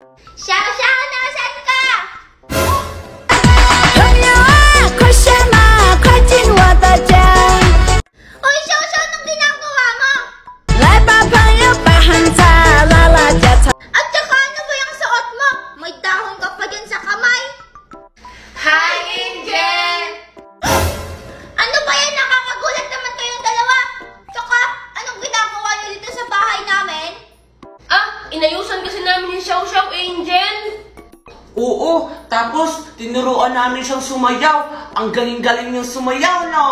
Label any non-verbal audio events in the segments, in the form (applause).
Xiao Xiao, namin siyang sumayaw. Ang galing-galing niyang sumayaw, no?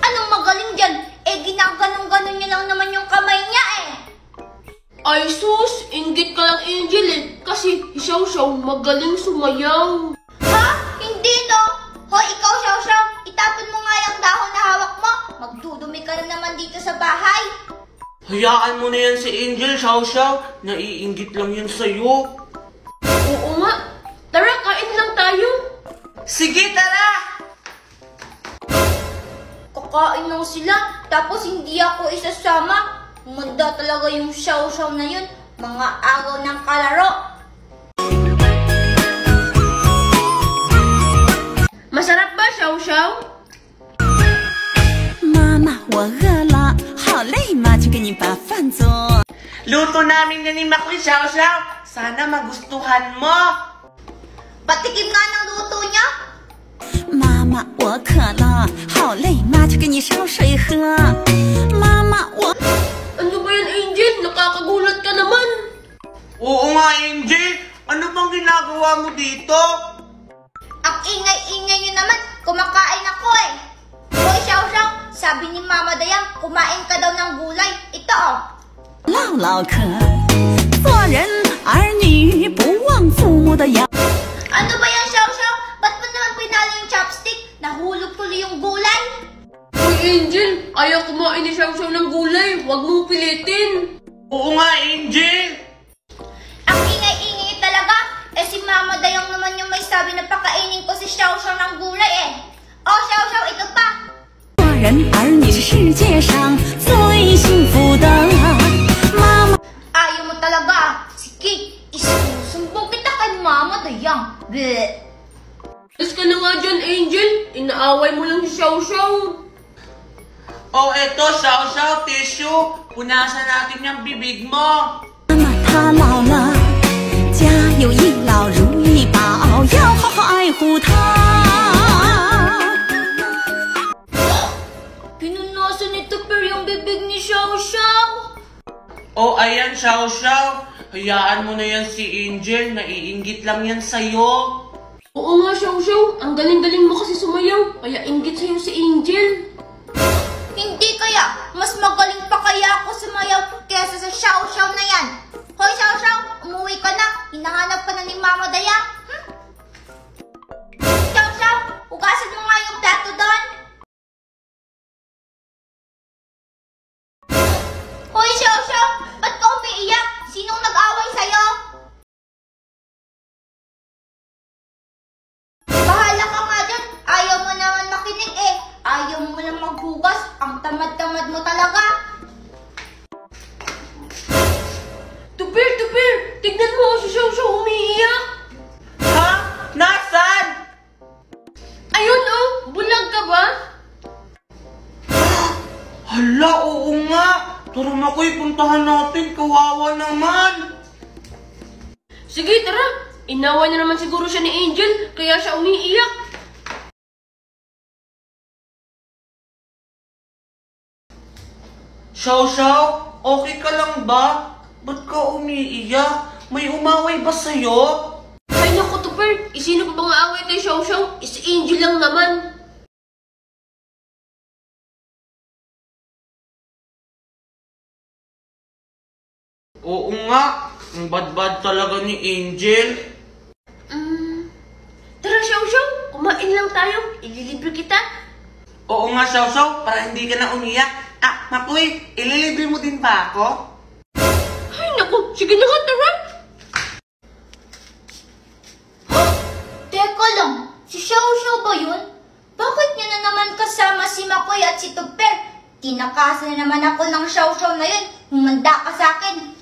Anong magaling dyan? Eh, ginaganon-ganon niya lang naman yung kamay niya eh. Ay sus, inggit ka lang Angel eh. Kasi isaw-saw magaling sumayaw. Dito sa bahay. Hayaan mo na yan si Angel, Xiao Xiao. Naiinggit lang yan sa'yo. Oo nga. Tara, kain lang tayo. Sige, tara! Kakain lang sila, tapos hindi ako isasama. Manda talaga yung Xiao Xiao na yun. Mga agaw ng kalaro. Masarap ba Xiao Xiao? 妈妈，我饿了，好累，妈去给你把饭做。 Luto namin yan ni Makoy, Xiao Xiao. Sana magustuhan mo. Patikim nga ng luto niya. 妈妈，我渴了，好累，妈去给你烧水喝。妈妈，我 Ano ba yan Angel? Nakakagulat ka naman. Oo nga, Angel. Ano bang ginagawa mo dito? Ang ingay-ingay niyo naman, kumakain ako eh. Hoy, Xiao Xiao, sabi ni Mama Dayang, kumain ka daw ng gulay. Ito oh. 唠唠嗑。做人儿女不忘父母的养。 Ano ba yan, Xiao Xiao? Ba't mo naman pinali yung chopstick? Nahulog tuloy yung gulay. Uy Angel, ayaw kumain ni Xiao Xiao ng gulay. Huwag mong pilitin. Oo nga, Angel. Ang ingay-ingay niyo talaga. Eh si Mama Dayang naman yung may sabi na pakainin ko si Xiao Xiao ng gulay eh. Oh, Xiao Xiao, ito pa. 做人儿女是世界上最幸福的。妈妈。 Ayaw mo talaga ah. Sige, isusumbong kita kay Mama Dayang. Bleh. Alis ka na nga dyan Angel. Inaaway mo lang si Xiao Xiao. Oh, eto, Xiao Xiao, tissue. Punasan natin yung bibig mo. 妈妈她老了，家有一老如 Ayan, Xiao Xiao. Hayaan mo na yan si Angel. Naiinggit lang yan sa'yo. Oo nga Xiao Xiao, ang galing-galing mo kasi sumayaw. Kaya inggit sa'yo si Angel. Hindi kaya, mas magaling pa kaya ako sumayaw kesa sa Xiao Xiao na yan. Hoy Xiao Xiao, umuwi ka na. Hinahanap ka na ni Mama Daya. Hmm? Xiao Xiao, hugasan mo nga yung plato doon. Naman. Sige, tara. Inaway na naman siguro siya ni Angel, kaya siya umiiyak. Xiao, okay ka lang ba? Ba't ka umiiyak? May umaway ba sa'yo? Ay naku, Tupir, isino pa bang aaway kay? Eh, Si Angel lang naman. Oo nga. Ang bad-bad talaga ni Angel. Mm. Tara, Xiao Xiao, kumain lang tayo. Ililibre kita. Oo nga, Xiao Xiao, para hindi ka na umiyak. Ah, Makoy, ililibre mo din ba ako? Ay naku, sige na nga, tara. Teka lang, si Xiao Xiao ba yun? Bakit niyo na naman kasama si Makoy at si Tupper? Tinakasan na naman ako ng shaw-shaw na yun. Humanda ka sa akin.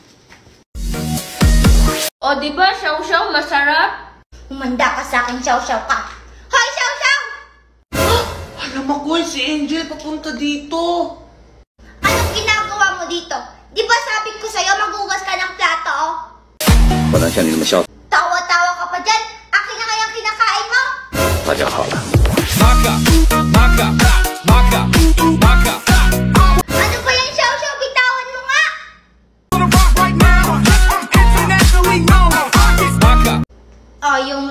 O, di ba, Xiao-Xiao, masarap? Humanda ka sa akin, shaw-shaw ka. Hoy, shaw-shaw! Alam mo, si Angel papunta dito. Anong ginagawa mo dito? Di ba sabi ko sa'yo magugas ka ng plato, oh? 不能像你那么潇洒。 Tawa-tawa ka pa dyan. Akin na kayang kinakain mo. 大家好了。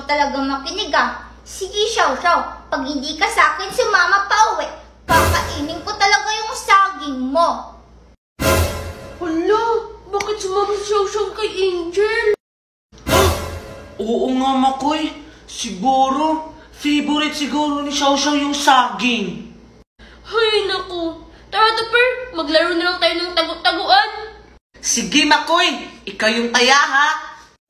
Mo talaga makinig ah. Sige, shaw-shaw. Pag hindi ka sa akin sumama pa uwi, kakainin ko talaga yung saging mo. Hala, bakit sumama si Xiao-Xiao kay Angel? Oo nga, Makoy. Siguro. Favorite siguro ni Xiao Xiao yung saging. Hay, naku. Tara, Tupper, maglaro na lang tayo ng tagu-taguan. Sige, Makoy. Ikaw yung taya, ha?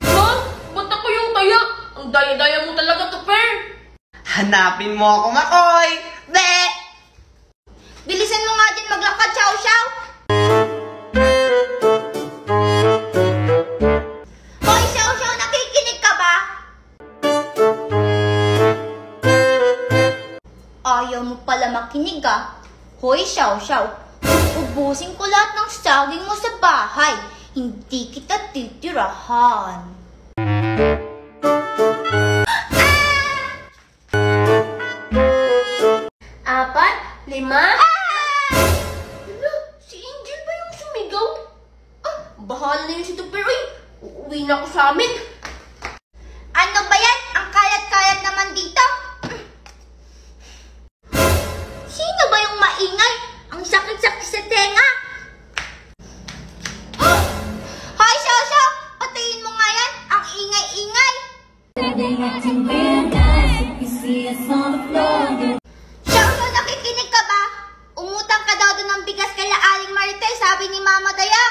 Ha? Ba't ako yung taya? Daya-daya mo talaga, Tupper. Hanapin mo ako, Makoy. Be! Bilisan mo nga din maglakad, shaw-shaw. Hoy, shaw-shaw, nakikinig ka ba? Ayaw mo pala makinig ah. Hoy, shaw-shaw, ubusin ko lahat ng saging mo sa bahay. Hindi kita titirahan. Lima. Ah! Hala, si Angel ba yung sumigaw? Ah, bahala na yun si Tupper. Uy, uuwi na ako sa amin. Ano ba yan? Ang kalat-kalat naman dito. Sino ba yung maingay? Ang sakit-sakit sa tenga. Hoy, Shosho! Patayin mo nga yan. Ang ingay-ingay. Shosho, nakikinig ka ba? Umutang ka daw doon ng bigas kay Aling Marites, sabi ni Mama Daya.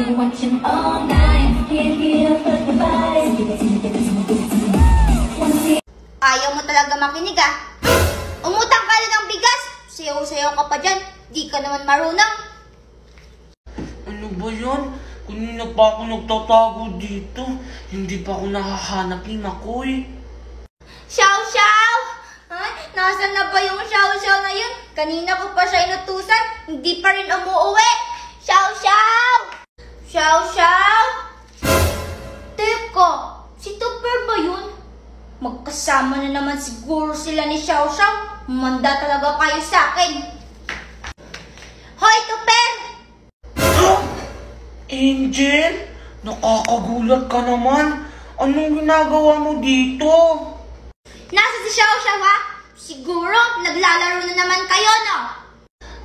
Been watching all night, can't get up. Wanna see Ayaw mo talaga makinig ah. Umutang ka ng bigas. Sayaw-sayaw ka pa dyan. Di ka naman marunong. Ano ba yan? Kanina pa ako nagtatago dito. Hindi pa ako nahahanap ni Makoy. Xiao Xiao! Ay, nasan na ba yung Xiao Xiao na yun? Kanina ko pa siya inutusan, hindi pa rin umuuwi. Xiao Xiao! Xiao Xiao! Teka, si Tupper ba yun? Magkasama na naman siguro sila ni Xiao Xiao. Manda talaga kayo sa akin. Hoy, Tupper! Angel? Nakakagulat ka naman. Anong ginagawa mo dito? Nasa si Xiao Xiao ha? Siguro, naglalaro na naman kayo, no?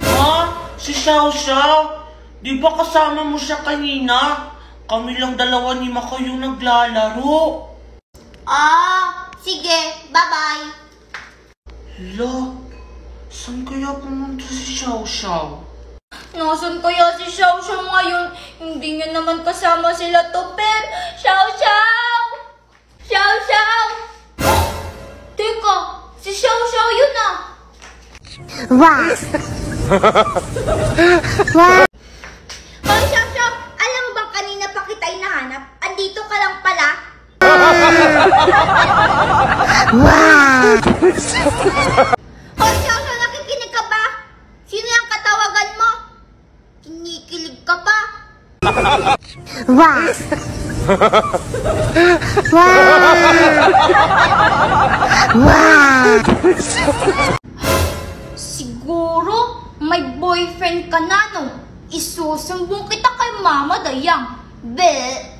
Ha? Si Xiao Xiao? Di ba kasama mo siya kanina? Kami lang dalawa ni Makoy yung naglalaro. Ah, sige, bye-bye. Hala, saan kaya pumunta si Xiao Xiao? Nasaan kaya si Xiao Xiao ngayon? Hindi niya naman kasama sila Tupper. Xiao Xiao! Xiao Xiao! Oh, teka, si Xiao Xiao yun ah. Wow! (laughs) Hoy, Xiao Xiao! Alam mo bang kanina pa kita inahanap? Andito ka lang pala. Hoy, Xiao Xiao, nakikinig ka ba? Sino yung katawagan mo? Kinikilig ka pa. Siguro, may boyfriend ka na, no? Isusumbong kita kay Mama Dayang. Be!